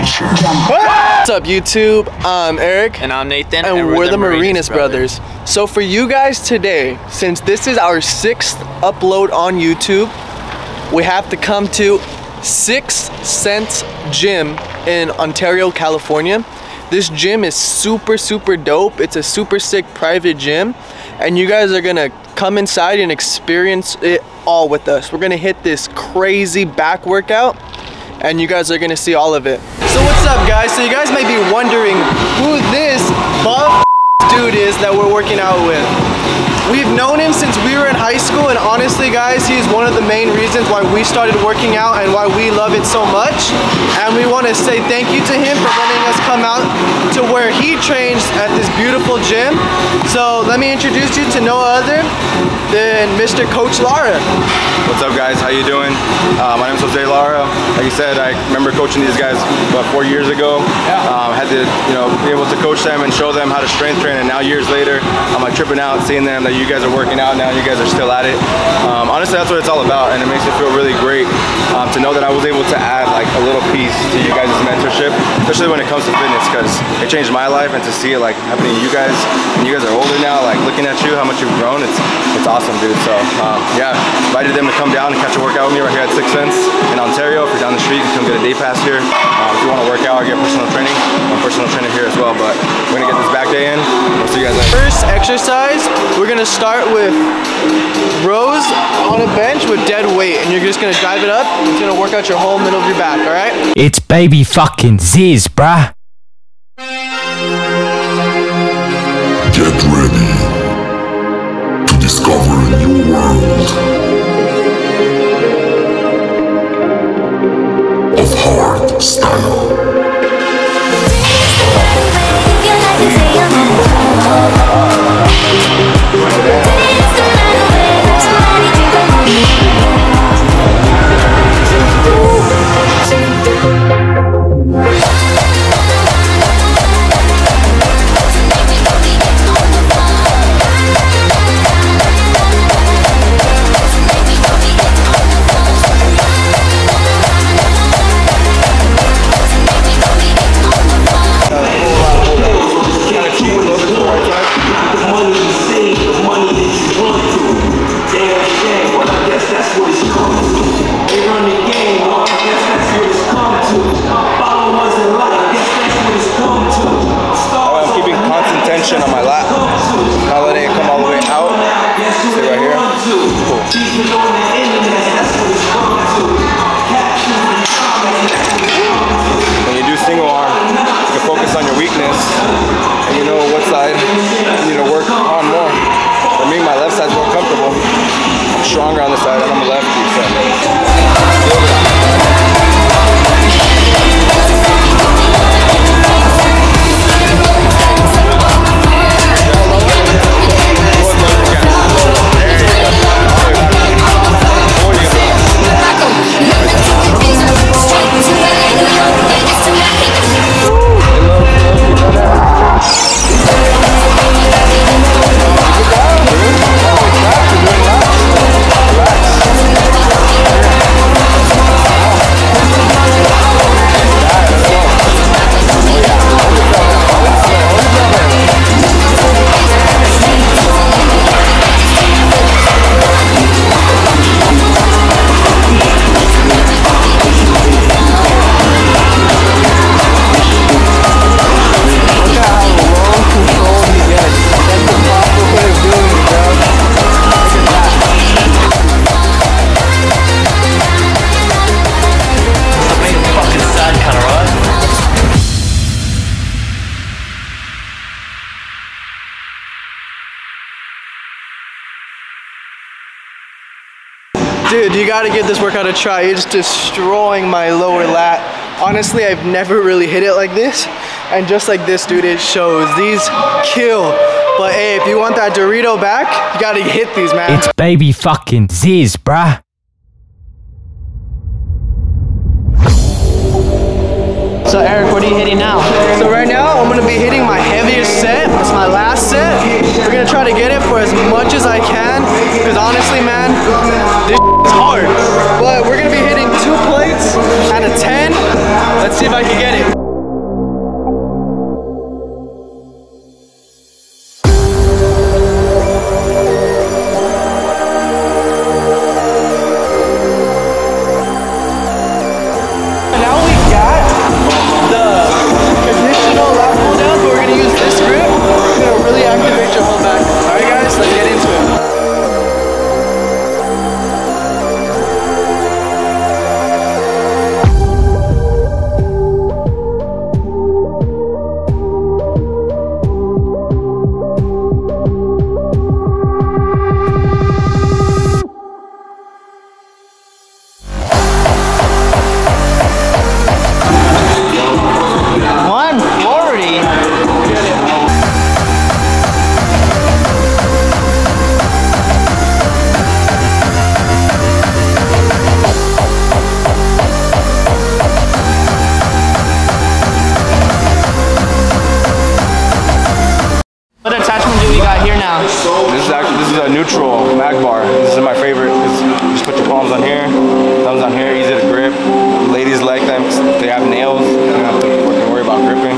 What's up, YouTube? I'm Eric. And I'm Nathan. And, we're, the, Marinez, brothers. So for you guys today, since this is our sixth upload on YouTube, we have to come to Sixth Sense Gym in Ontario, California. This gym is super, super dope. It's a super sick private gym. And you guys are gonna come inside and experience it all with us. We're gonna hit this crazy back workout and you guys are gonna see all of it. So what's up guys? So you guys may be wondering who this buff dude is that we're working out with. We've known him since we were in high school and honestly guys, he's one of the main reasons why we started working out and why we love it so much. And we want to say thank you to him for letting us come out to where he trains at this beautiful gym. So let me introduce you to no other than Mr. Coach Lara. What's up guys, how you doing? Uh, my name is Jose Lara. Like you said, I remember coaching these guys about four years ago. Yeah. Um, had to, you know, be able to coach them and show them how to strength train and now years later, I'm like tripping out seeing them that you guys are working out now, you guys are still at it. Um, honestly, that's what it's all about, and it makes me feel really great um, to know that I was able to add like a little piece to you guys' mentorship, especially when it comes to fitness, because it changed my life, and to see it like happening to you guys, and you guys are older now, like looking at you, how much you've grown, it's it's awesome, dude. So um, yeah, invited them to come down and catch a workout with me right here at Sixth Sense in Ontario. If you're down the street, you can come get a day pass here. Um, if you want to work out or get personal training, I'm personal trainer here as well. But exercise, we're gonna start with rows on a bench with dead weight and you're just gonna drive it up. It's gonna work out your whole middle of your back all right? It's baby fucking Zyzz bruh. Get ready stronger on the side. I'm left. Dude, you gotta give this workout a try. It's destroying my lower lat. Honestly, I've never really hit it like this. And just like this, dude, it shows. These kill. But hey, if you want that Dorito back, you gotta hit these, man. It's baby fucking Zyzz, bruh. So Eric, what are you hitting now? So right now, I'm gonna be hitting my heaviest set. It's my last set. We're gonna try to get it for as much as I can. Because honestly, man, this 10. Let's see if I can get it. longer,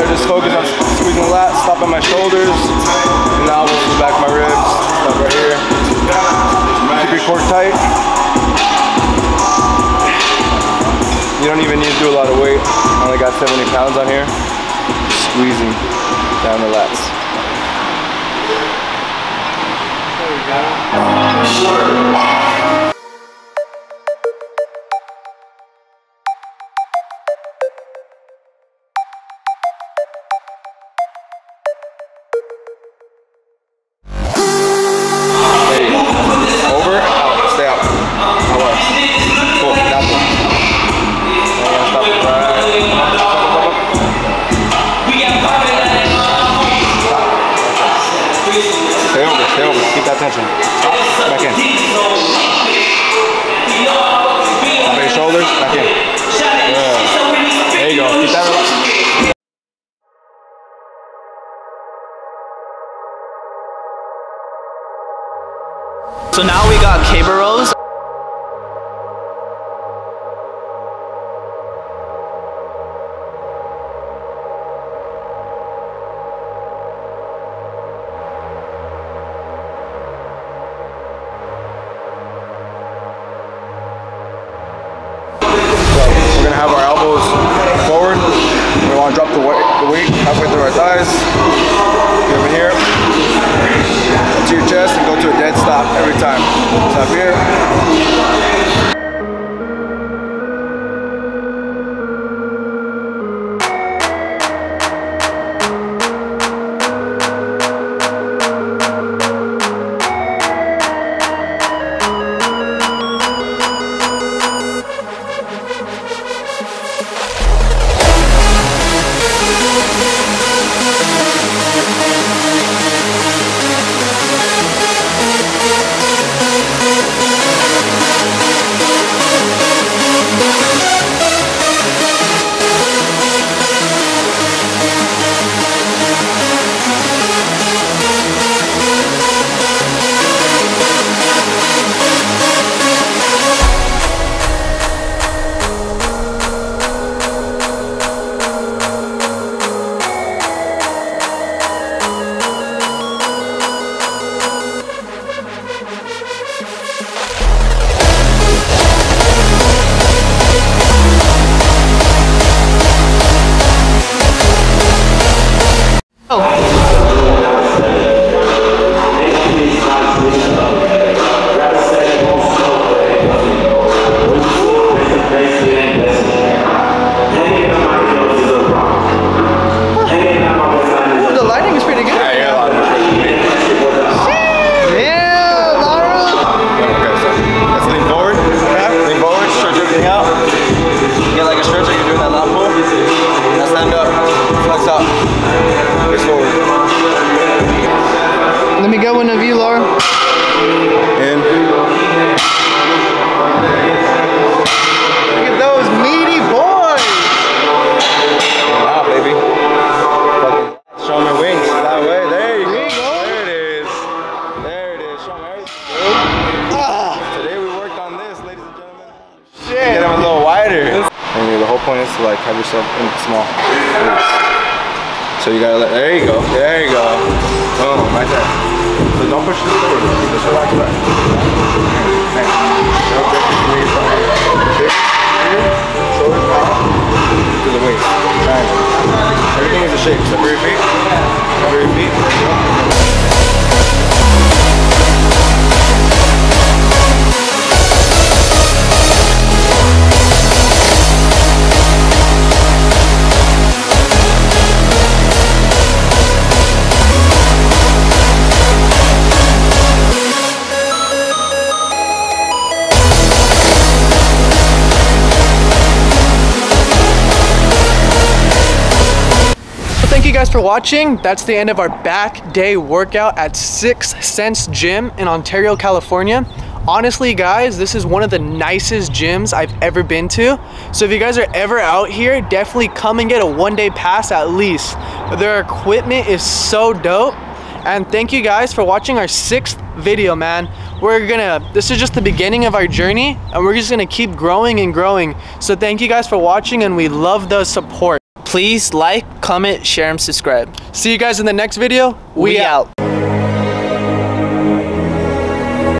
To just focus on squeezing the lat, stop at my shoulders, and elbows to the back my ribs. Right here. Keep your core tight. You don't even need to do a lot of weight. I only got 70 pounds on here squeezing down the lats. There Keep that tension. Back in. Of your shoulders. Back in. Good. There you go. Keep that relaxed. So now we got cable rows. Time. Stop here. Have yourself in small. So you gotta let, there you go, there you go. Boom, right there. So don't push this forward, just relax back. Shoulders out, the waist. Everything is a shape. Separate your feet. Separate your feet. For watching. That's the end of our back day workout at Sixth Sense Gym in Ontario, California. Honestly, guys, this is one of the nicest gyms I've ever been to. So if you guys are ever out here, definitely come and get a one day pass at least. Their equipment is so dope. And thank you guys for watching our sixth video, man. We're gonna, this is just the beginning of our journey and we're just gonna keep growing and growing. So thank you guys for watching and we love the support. Please like, comment, share, and subscribe. See you guys in the next video. We, We out. out.